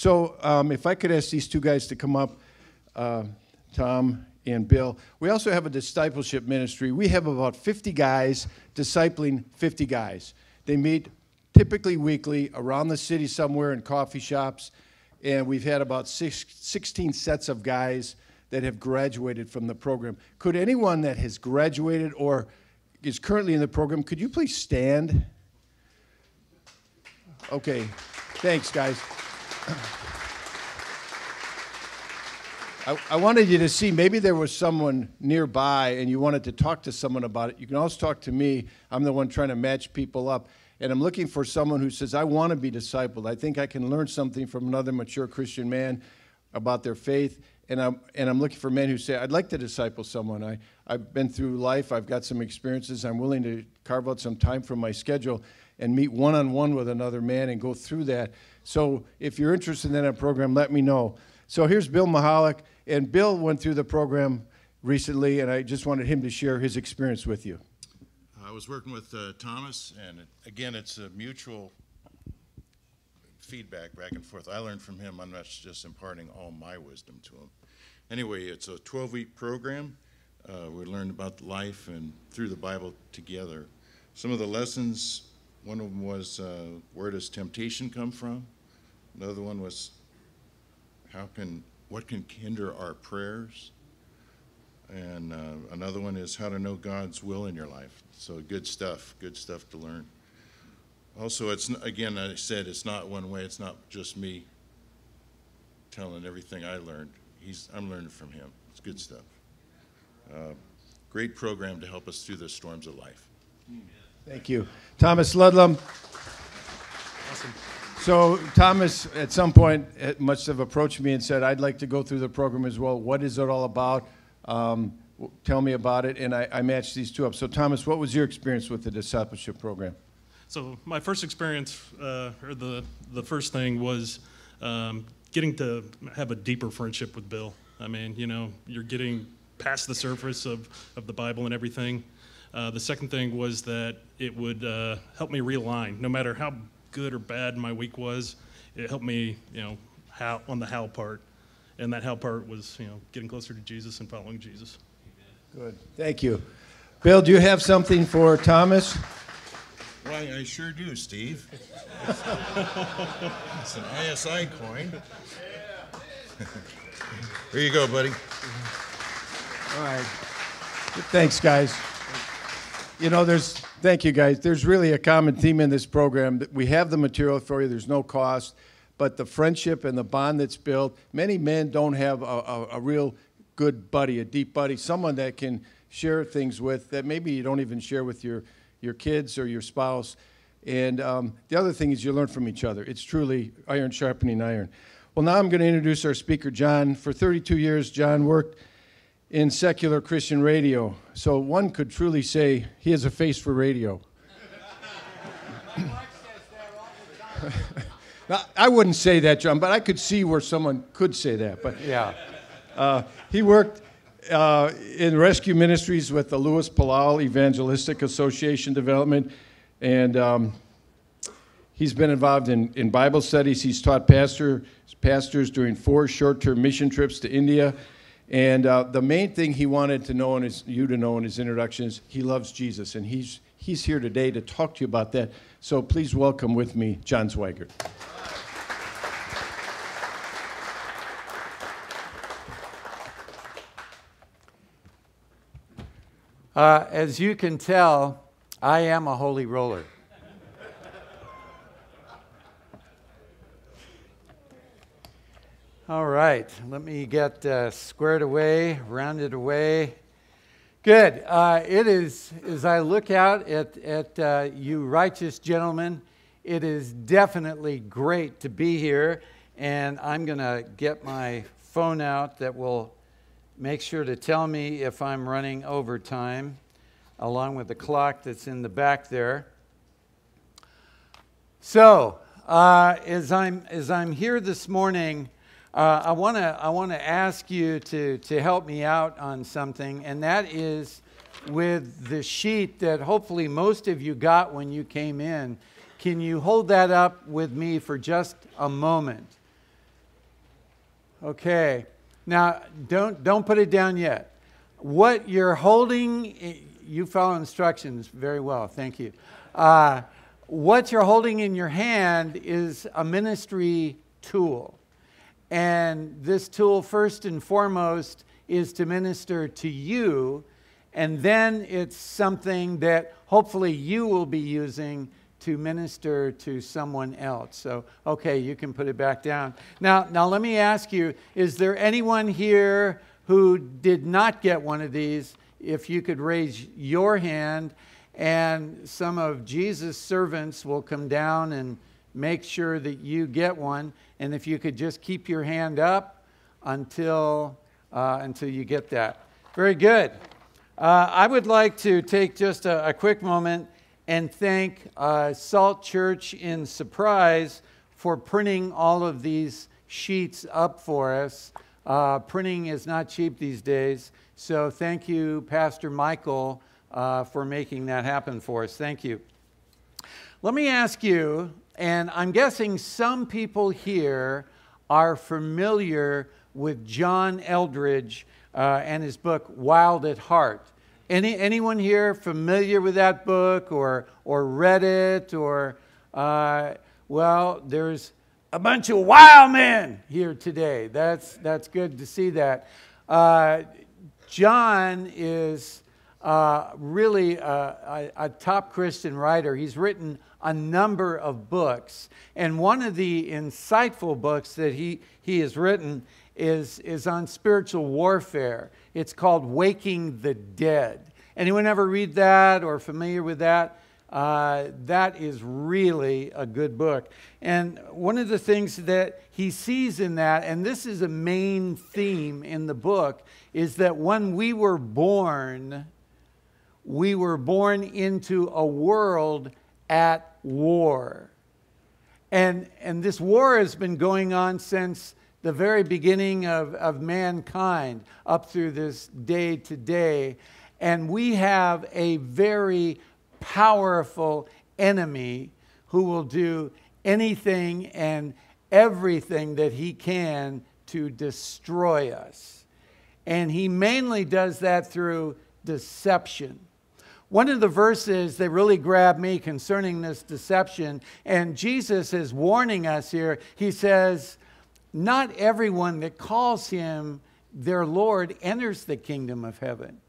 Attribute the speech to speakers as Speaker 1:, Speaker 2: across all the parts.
Speaker 1: So, um, if I could ask these two guys to come up, uh, Tom and Bill. We also have a discipleship ministry. We have about 50 guys discipling 50 guys. They meet typically weekly around the city somewhere in coffee shops, and we've had about six, 16 sets of guys that have graduated from the program. Could anyone that has graduated or is currently in the program, could you please stand? Okay, thanks, guys. I, I, wanted you to see maybe there was someone nearby and you wanted to talk to someone about it. You can also talk to me. I'm the one trying to match people up. And I'm looking for someone who says, I want to be discipled. I think I can learn something from another mature Christian man about their faith. And I'm, and I'm looking for men who say, I'd like to disciple someone. I, I've been through life, I've got some experiences. I'm willing to carve out some time from my schedule and meet one on one with another man and go through that. So if you're interested in that program, let me know. So here's Bill Mahalik. And Bill went through the program recently, and I just wanted him to share his experience with you.
Speaker 2: I was working with uh, Thomas, and it, again, it's a mutual feedback back and forth. I learned from him. I'm not just imparting all my wisdom to him. Anyway, it's a 12 week program. Uh, we learned about life and through the Bible together. Some of the lessons, one of them was uh, where does temptation come from? Another one was how can what can hinder our prayers? And uh, another one is how to know God's will in your life. So good stuff, good stuff to learn. Also, it's again, I said it's not one way. It's not just me telling everything I learned. He's, I'm learning from him. It's good stuff. Uh, great program to help us through the storms of life.
Speaker 1: Thank you, Thomas Ludlam. Awesome. So Thomas, at some point, must have approached me and said, "I'd like to go through the program as well. What is it all about? Um, tell me about it." And I, I, matched these two up. So Thomas, what was your experience with the discipleship program?
Speaker 3: So my first experience, uh, or the the first thing was um, getting to have a deeper friendship with Bill. I mean, you know, you're getting past the surface of of the Bible and everything. Uh, the second thing was that it would uh, help me realign, no matter how good or bad my week was, it helped me, you know, how on the how part. And that how part was, you know, getting closer to Jesus and following Jesus.
Speaker 1: Good. Thank you. Bill, do you have something for Thomas?
Speaker 2: Why, I sure do, Steve. it's an ISI coin. Here you go, buddy.
Speaker 1: All right. Thanks, guys. You know, there's, thank you guys. There's really a common theme in this program that we have the material for you, there's no cost, but the friendship and the bond that's built, many men don't have a, a, a real good buddy, a deep buddy, someone that can share things with that maybe you don't even share with your, your kids or your spouse. And um, the other thing is you learn from each other. It's truly iron sharpening iron. Well, now I'm going to introduce our speaker, John. For 32 years, John worked in secular Christian radio. So one could truly say he has a face for radio. now, I wouldn't say that, John, but I could see where someone could say that. But yeah, uh, he worked uh, in rescue ministries with the Luis Palau Evangelistic Association development, and um, he's been involved in, in Bible studies. He's taught pastor, pastors during four short-term mission trips to India and uh, the main thing he wanted to know and you to know in his introduction is he loves Jesus, and he's he's here today to talk to you about that. So please welcome with me John Zweygartt.
Speaker 4: Uh, as you can tell, I am a holy roller. All right, let me get uh, squared away, rounded away. Good. Uh, it is, as I look out at, at uh, you righteous gentlemen, it is definitely great to be here. And I'm going to get my phone out that will make sure to tell me if I'm running over time, along with the clock that's in the back there. So, uh, as, I'm, as I'm here this morning, uh, I want to I want to ask you to to help me out on something, and that is with the sheet that hopefully most of you got when you came in. Can you hold that up with me for just a moment? Okay. Now, don't, don't put it down yet. What you're holding, you follow instructions very well. Thank you. Uh, what you're holding in your hand is a ministry tool. And this tool, first and foremost, is to minister to you. And then it's something that hopefully you will be using to minister to someone else. So, okay, you can put it back down. Now, now let me ask you, is there anyone here who did not get one of these? If you could raise your hand, and some of Jesus' servants will come down and make sure that you get one. And if you could just keep your hand up until, uh, until you get that. Very good. Uh, I would like to take just a, a quick moment and thank uh, Salt Church in Surprise for printing all of these sheets up for us. Uh, printing is not cheap these days, so thank you, Pastor Michael, uh, for making that happen for us. Thank you. Let me ask you, and I'm guessing some people here are familiar with John Eldredge uh, and his book Wild at Heart. Any, anyone here familiar with that book or, or read it? Or, uh, well, there's a bunch of wild men here today. That's, that's good to see that. Uh, John is uh, really a, a, a, top Christian writer. He's written a number of books. And one of the insightful books that he, he has written is, is on spiritual warfare. It's called Waking the Dead. Anyone ever read that or familiar with that? Uh, that is really a good book. And one of the things that he sees in that, and this is a main theme in the book, is that when we were born, we were born into a world at war. And, and this war has been going on since the very beginning of, of mankind up through this day today. And we have a very powerful enemy who will do anything and everything that he can to destroy us. And he mainly does that through deception. One of the verses that really grabbed me concerning this deception, and Jesus is warning us here, he says, not everyone that calls him their Lord enters the kingdom of heaven,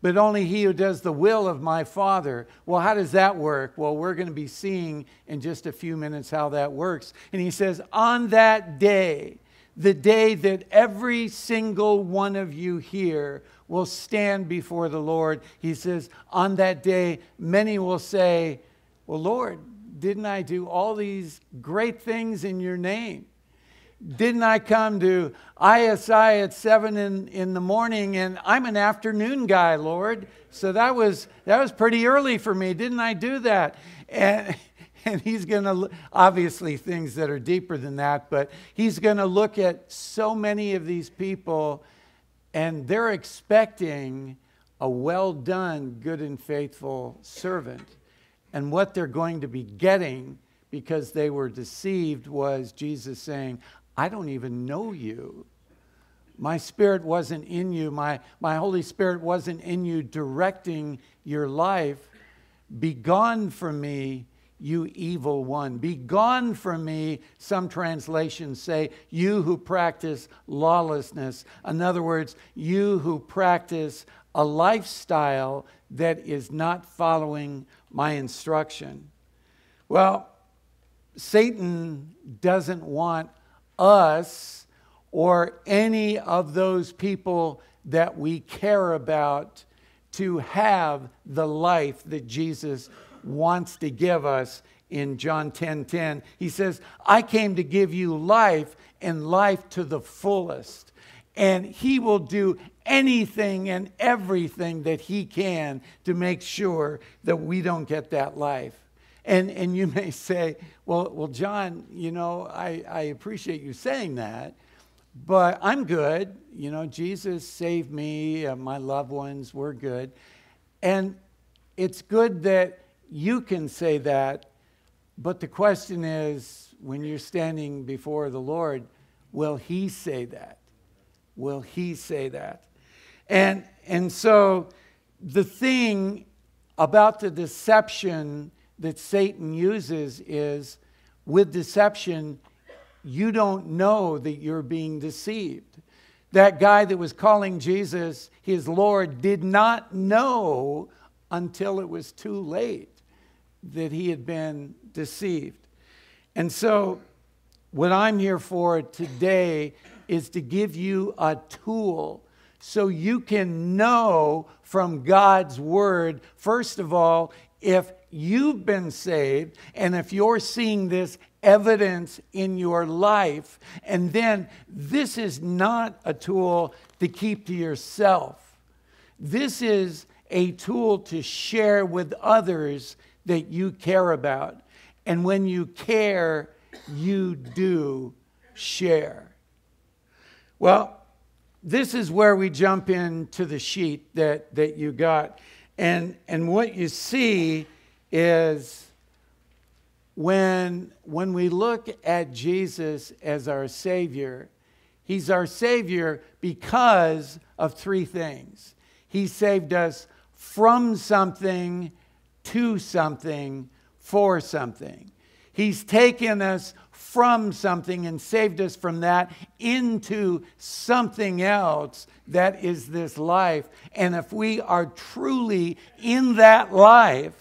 Speaker 4: but only he who does the will of my Father. Well, how does that work? Well, we're going to be seeing in just a few minutes how that works. And he says, On that day, the day that every single one of you here will stand before the Lord, he says, On that day, many will say, Well, Lord, didn't I do all these great things in your name? didn't I come to ISI at seven in, in the morning and I'm an afternoon guy, Lord. So that was that was pretty early for me. Didn't I do that? And and he's going to obviously things that are deeper than that, but he's going to look at so many of these people and they're expecting a well done, good and faithful servant. And what they're going to be getting because they were deceived was Jesus saying, I don't even know you. My spirit wasn't in you. My, my Holy Spirit wasn't in you directing your life. Be gone from me, you evil one. Be gone from me, some translations say, you who practice lawlessness. In other words, you who practice a lifestyle that is not following my instruction. Well, Satan doesn't want us or any of those people that we care about to have the life that Jesus wants to give us in John 10:10. 10, 10. He says, "I came to give you life and life to the fullest." And he will do anything and everything that he can to make sure that we don't get that life. And, and you may say, well, well, John, you know, I, I appreciate you saying that, but I'm good. You know, Jesus saved me, uh, my loved ones, we're good. And it's good that you can say that, but the question is when you're standing before the Lord, Will he say that? Will he say that? And, and so the thing about the deception that Satan uses is with deception, you don't know that you're being deceived. That guy that was calling Jesus his Lord did not know until it was too late that he had been deceived. And so, what I'm here for today is to give you a tool so you can know from God's word, first of all, if you've been saved and if you're seeing this evidence in your life. And then this is not a tool to keep to yourself, this is a tool to share with others that you care about. And when you care, you do share. Well, this is where we jump into the sheet that, that you got. And, and what you see is when, when we look at Jesus as our Savior, He's our Savior because of three things. He saved us from something, to something, for something. He's taken us from something and saved us from that into something else that is this life. And if we are truly in that life,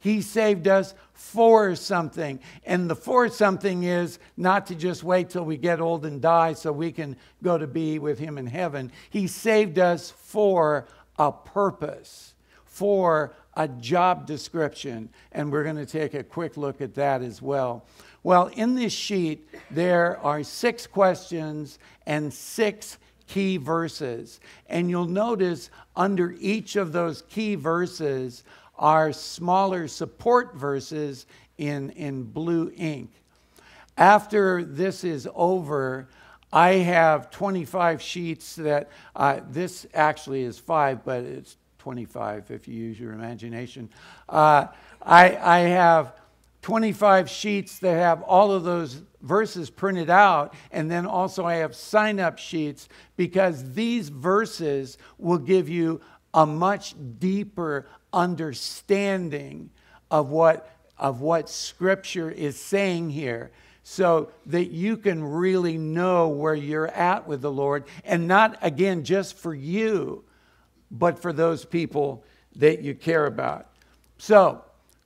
Speaker 4: He saved us for something. And the for something is not to just wait till we get old and die so we can go to be with Him in heaven. He saved us for a purpose, for a job description. And we're going to take a quick look at that as well. Well, in this sheet, there are six questions and six key verses. And you'll notice under each of those key verses are smaller support verses in, in blue ink. After this is over, I have 25 sheets that uh, this actually is five, but it's 25 if you use your imagination. Uh, I, I have 25 sheets that have all of those verses printed out, and then also I have sign up sheets because these verses will give you a much deeper understanding of what, of what Scripture is saying here so that you can really know where you're at with the Lord, and not, again, just for you, but for those people that you care about. So,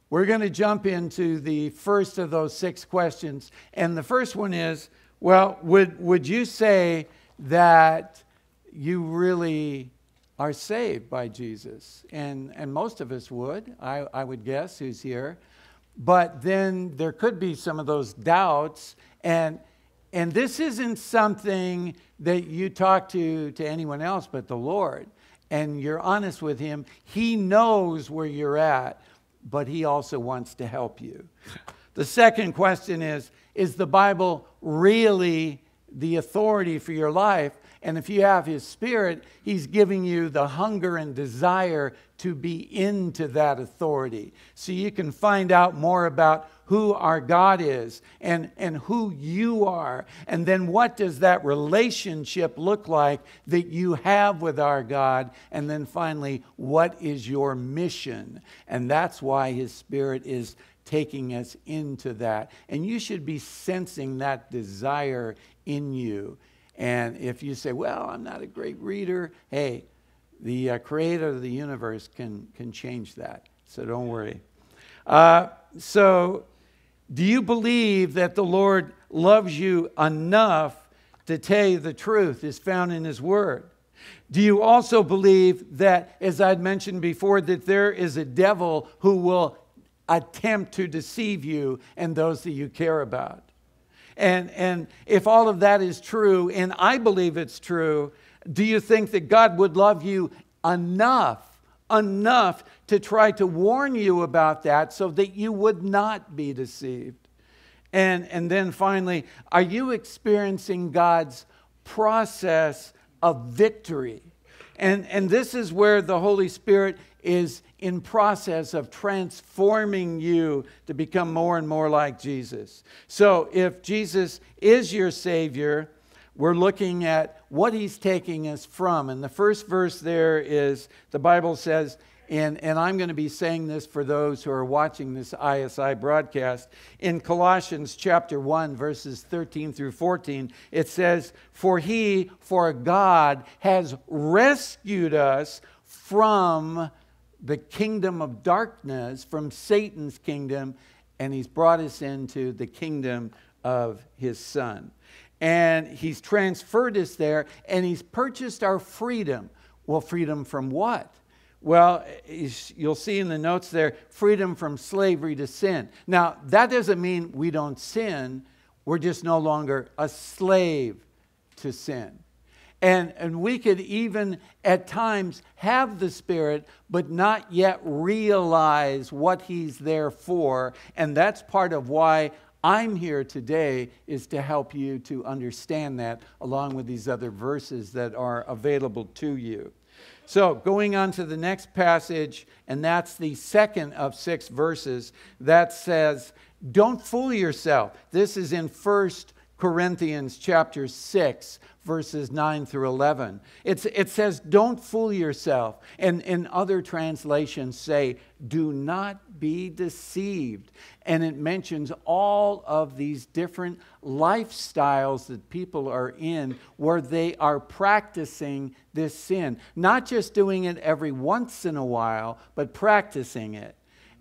Speaker 4: we're going to jump into the first of those six questions. And the first one is well, would, would you say that you really are saved by Jesus? And, and most of us would, I, I would guess, who's here. But then there could be some of those doubts. And, and this isn't something that you talk to, to anyone else but the Lord. And you're honest with Him. He knows where you're at but he also wants to help you. The second question is Is the Bible really the authority for your life? And if you have his spirit, he's giving you the hunger and desire to be into that authority. So you can find out more about who our God is and, and who you are. And then what does that relationship look like that you have with our God? And then finally, what is your mission? And that's why His Spirit is taking us into that. And you should be sensing that desire in you. And if you say, well, I'm not a great reader, hey, the uh, creator of the universe can, can change that. So don't worry. Uh, so do you believe that the Lord loves you enough to tell you the truth is found in His Word? Do you also believe that, as I'd mentioned before, that there is a devil who will attempt to deceive you and those that you care about? And, and if all of that is true, and I believe it's true, do you think that God would love you enough enough to try to warn you about that so that you would not be deceived. And, and then finally, are you experiencing God's process of victory? And, and this is where the Holy Spirit is in process of transforming you to become more and more like Jesus. So if Jesus is your Savior, we're looking at what he's taking us from. And the first verse there is the Bible says, and, and I'm going to be saying this for those who are watching this ISI broadcast. In Colossians chapter 1, verses 13 through 14, it says, For he, for God, has rescued us from the kingdom of darkness, from Satan's kingdom, and he's brought us into the kingdom of his Son. And he's transferred us there, and he's purchased our freedom. Well, freedom from what? Well, you'll see in the notes there freedom from slavery to sin. Now, that doesn't mean we don't sin, we're just no longer a slave to sin. And, and we could even at times have the Spirit, but not yet realize what He's there for. And that's part of why I'm here today, is to help you to understand that, along with these other verses that are available to you. So, going on to the next passage, and that's the second of six verses, that says, Don't fool yourself. This is in First Corinthians chapter 6, verses 9 through 11. It's, it says, Don't fool yourself. And in other translations say, Do not be deceived. And it mentions all of these different lifestyles that people are in where they are practicing this sin. Not just doing it every once in a while, but practicing it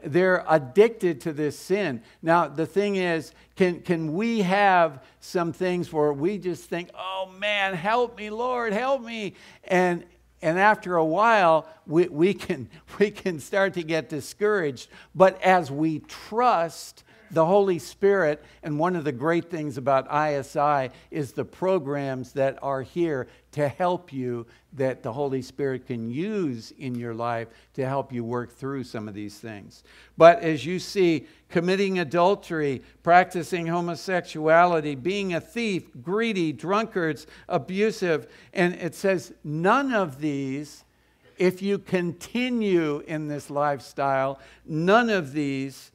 Speaker 4: they're addicted to this sin. Now, the thing is, can, can we have some things where we just think, oh man, help me, Lord, help me? And, and after a while, we, we, can, we can start to get discouraged. But as we trust the Holy Spirit, and one of the great things about ISI is the programs that are here to help you that the Holy Spirit can use in your life to help you work through some of these things. But as you see, committing adultery, practicing homosexuality, being a thief, greedy, drunkards, abusive, and it says none of these, if you continue in this lifestyle, none of these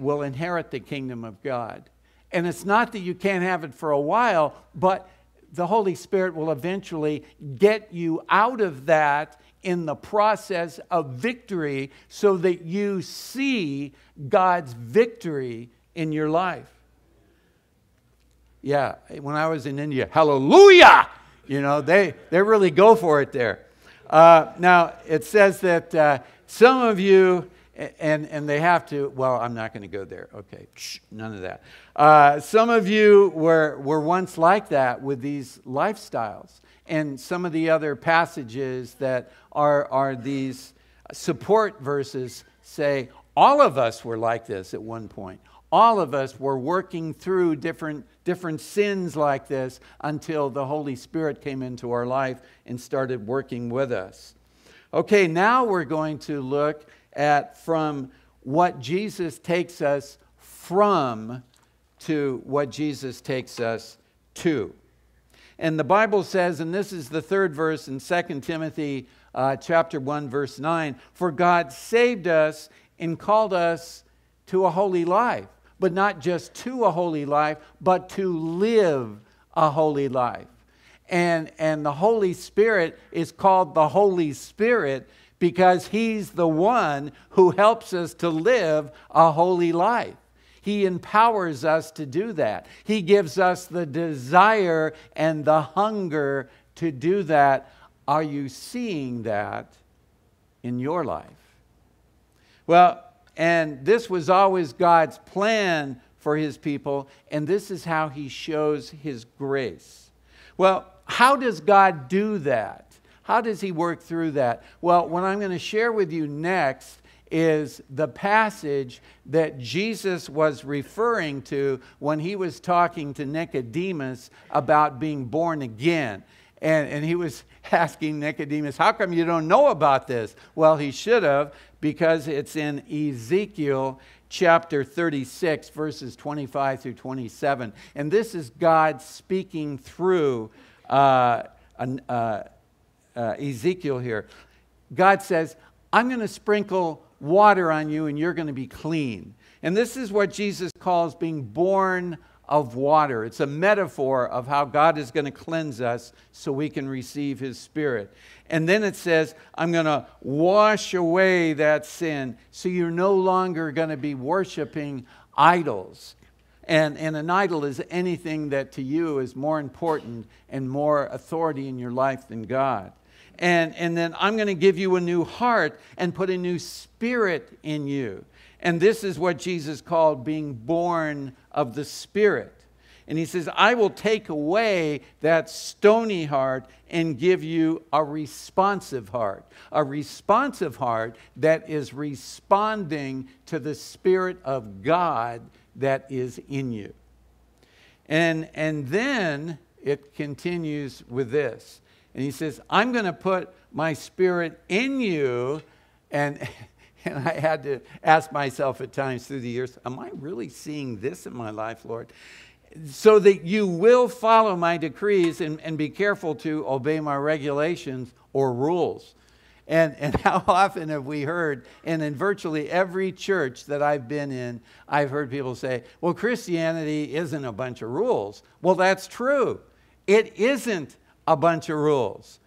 Speaker 4: will inherit the kingdom of God. And it's not that you can't have it for a while, but the Holy Spirit will eventually get you out of that in the process of victory so that you see God's victory in your life. Yeah, when I was in India, hallelujah! You know, they, they really go for it there. Uh, now, it says that uh, some of you and, and they have to, well, I'm not going to go there. Okay, Shh, none of that. Uh, some of you were, were once like that with these lifestyles. And some of the other passages that are, are these support verses say, all of us were like this at one point. All of us were working through different, different sins like this until the Holy Spirit came into our life and started working with us. Okay, now we're going to look at from what Jesus takes us from to what Jesus takes us to. And the Bible says, and this is the third verse in 2 Timothy uh, chapter 1, verse 9, for God saved us and called us to a holy life. But not just to a holy life, but to live a holy life. And, and the Holy Spirit is called the Holy Spirit because He's the one who helps us to live a holy life. He empowers us to do that. He gives us the desire and the hunger to do that. Are you seeing that in your life? Well, and this was always God's plan for his people, and this is how he shows his grace. Well, how does God do that? How does he work through that? Well, what I'm going to share with you next is the passage that Jesus was referring to when he was talking to Nicodemus about being born again. And, and he was asking Nicodemus, How come you don't know about this? Well, he should have, because it's in Ezekiel chapter 36, verses 25 through 27. And this is God speaking through uh, an, uh, uh, Ezekiel here. God says, I'm going to sprinkle water on you and you're going to be clean. And this is what Jesus calls being born of water. It's a metaphor of how God is going to cleanse us so we can receive His Spirit. And then it says, I'm going to wash away that sin so you're no longer going to be worshiping idols. And, and an idol is anything that to you is more important and more authority in your life than God. And, and then I'm going to give you a new heart and put a new spirit in you. And this is what Jesus called being born of the Spirit. And he says, I will take away that stony heart and give you a responsive heart. A responsive heart that is responding to the Spirit of God that is in you. And, and then it continues with this. And he says, I'm going to put my spirit in you. And, and I had to ask myself at times through the years, Am I really seeing this in my life, Lord? So that you will follow my decrees and, and be careful to obey my regulations or rules. And, and how often have we heard, and in virtually every church that I've been in, I've heard people say, well, Christianity isn't a bunch of rules. Well, that's true. It isn't a bunch of rules,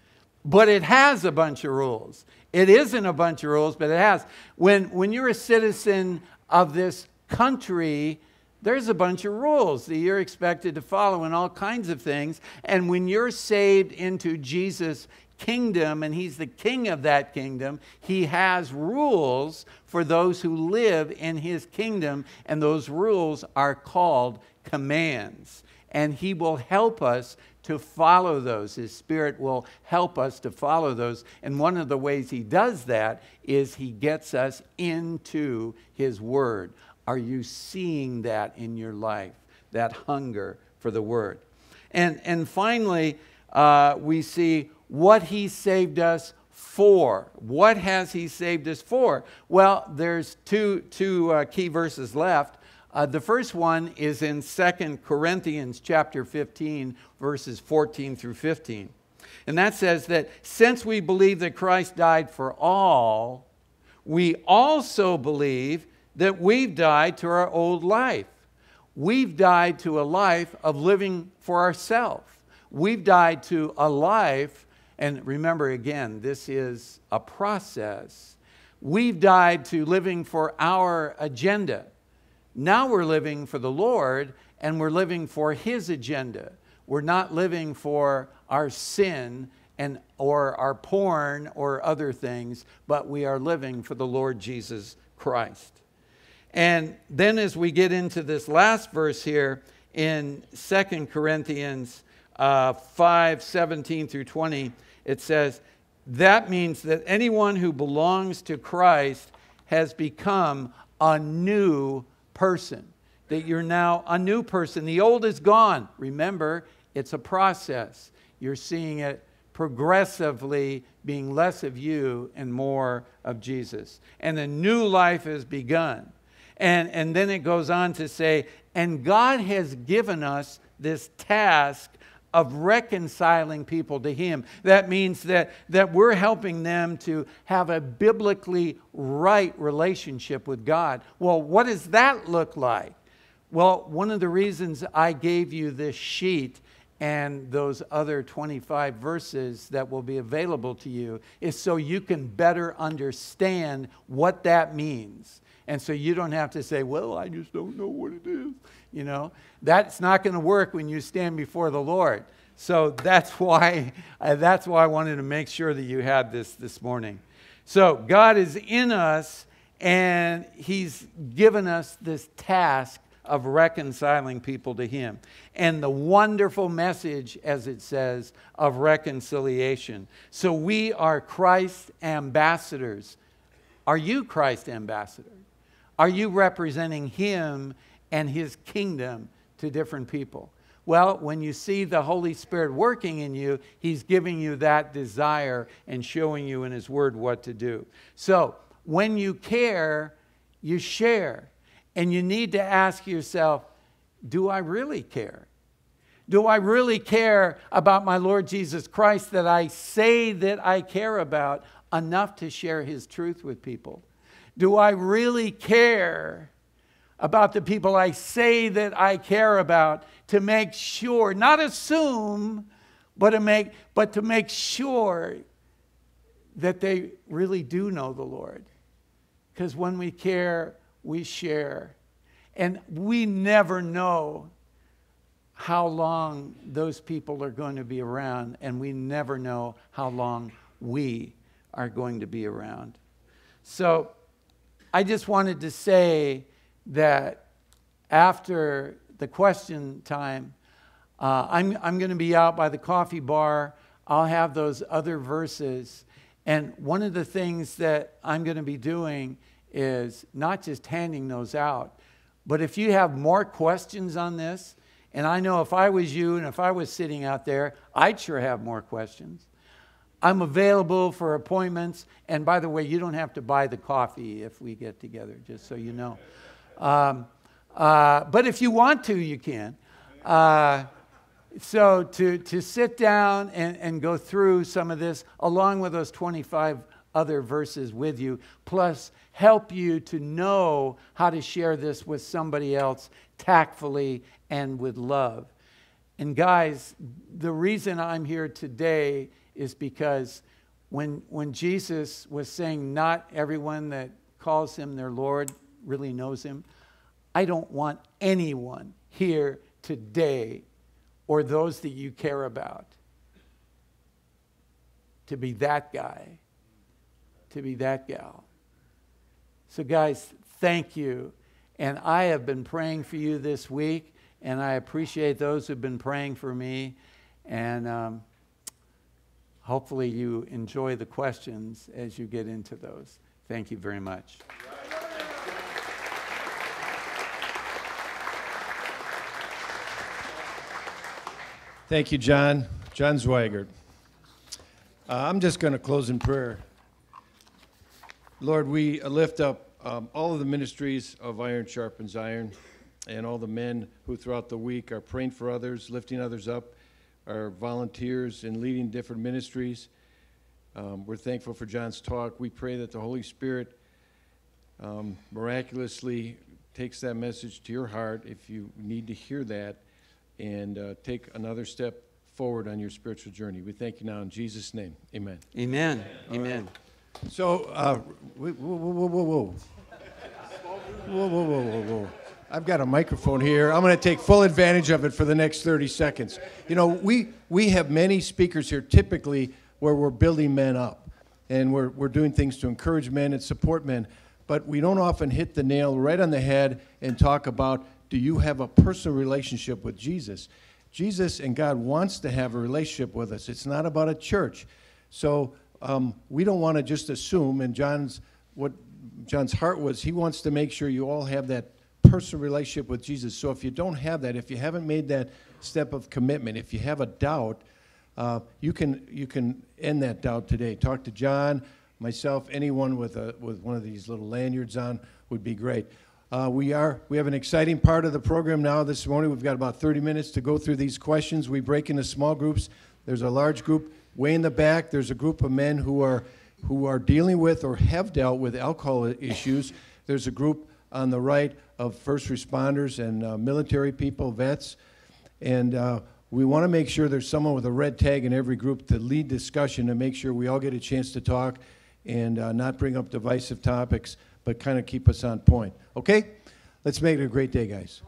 Speaker 4: but it has a bunch of rules. It isn't a bunch of rules, but it has. When, when you're a citizen of this country, there's a bunch of rules that you're expected to follow and all kinds of things. And when you're saved into Jesus' kingdom and he's the king of that kingdom, he has rules for those who live in his kingdom, and those rules are called commands. And he will help us to follow those. His Spirit will help us to follow those. And one of the ways He does that is He gets us into His Word. Are you seeing that in your life? That hunger for the Word. And, and finally, uh, we see what He saved us for. What has He saved us for? Well, there's two, two uh, key verses left. Uh, the first one is in 2 Corinthians chapter 15, verses 14 through 15. And that says that since we believe that Christ died for all, we also believe that we've died to our old life. We've died to a life of living for ourselves. We've died to a life, and remember again, this is a process. We've died to living for our agenda. Now we're living for the Lord and we're living for His agenda. We're not living for our sin and, or our porn or other things, but we are living for the Lord Jesus Christ. And then as we get into this last verse here in 2 Corinthians uh, 5 17 through 20, it says, That means that anyone who belongs to Christ has become a new person, that you're now a new person. The old is gone. Remember, it's a process. You're seeing it progressively being less of you and more of Jesus. And a new life has begun. And, and then it goes on to say, and God has given us this task of reconciling people to Him. That means that, that we're helping them to have a biblically right relationship with God. Well, what does that look like? Well, one of the reasons I gave you this sheet and those other 25 verses that will be available to you is so you can better understand what that means. And so you don't have to say, well, I just don't know what it is. You know, that's not going to work when you stand before the Lord. So that's why, uh, that's why I wanted to make sure that you had this this morning. So God is in us, and He's given us this task of reconciling people to Him. And the wonderful message, as it says, of reconciliation. So we are Christ ambassadors. Are you Christ ambassador? Are you representing Him and His kingdom to different people? Well, when you see the Holy Spirit working in you, He's giving you that desire and showing you in His Word what to do. So, when you care, you share. And you need to ask yourself do I really care? Do I really care about my Lord Jesus Christ that I say that I care about enough to share His truth with people? Do I really care about the people I say that I care about to make sure, not assume, but to make, but to make sure that they really do know the Lord. Because when we care, we share. And we never know how long those people are going to be around, and we never know how long we are going to be around. So I just wanted to say that after the question time, uh, I'm, I'm going to be out by the coffee bar. I'll have those other verses. And one of the things that I'm going to be doing is not just handing those out, but if you have more questions on this, and I know if I was you and if I was sitting out there, I'd sure have more questions. I'm available for appointments. And by the way, you don't have to buy the coffee if we get together, just so you know. Um, uh, but if you want to, you can. Uh, so to, to sit down and, and go through some of this along with those 25 other verses with you, plus help you to know how to share this with somebody else tactfully and with love. And guys, the reason I'm here today is because when, when Jesus was saying, Not everyone that calls him their Lord really knows him, I don't want anyone here today or those that you care about to be that guy, to be that gal. So, guys, thank you. And I have been praying for you this week, and I appreciate those who've been praying for me. And um, hopefully, you enjoy the questions as you get into those. Thank you very much.
Speaker 1: Thank you, John. John Zweygartt. Uh, I'm just going to close in prayer. Lord, we lift up um, all of the ministries of Iron Sharpens Iron and all the men who throughout the week are praying for others, lifting others up, are volunteers and leading different ministries. Um, we're thankful for John's talk. We pray that the Holy Spirit um, miraculously takes that message to your heart if you need to hear that and uh, take another step forward on your spiritual journey. We thank you now in Jesus' name. Amen.
Speaker 4: Amen. Amen.
Speaker 1: So, uh, whoa, whoa, whoa, whoa, whoa. Whoa, whoa, whoa, whoa, whoa. I've got a microphone here. I'm going to take full advantage of it for the next 30 seconds. You know, we, we have many speakers here typically where we're building men up and we're, we're doing things to encourage men and support men, but we don't often hit the nail right on the head and talk about do you have a personal relationship with Jesus? Jesus and God wants to have a relationship with us. It's not about a church. So um, we don't want to just assume, and John's what John's heart was, he wants to make sure you all have that personal relationship with Jesus. So if you don't have that, if you haven't made that step of commitment, if you have a doubt, uh, you can you can end that doubt today. Talk to John, myself, anyone with a with one of these little lanyards on would be great. Uh, we are we have an exciting part of the program now this morning. We've got about 30 minutes to go through these questions. We break into small groups. There's a large group way in the back. There's a group of men who are who are dealing with or have dealt with alcohol issues. There's a group on the right of first responders and uh, military people, vets, and uh, we want to make sure there's someone with a red tag in every group to lead discussion to make sure we all get a chance to talk and uh, not bring up divisive topics but kind of keep us on point. Okay? Let's make it a great day, guys.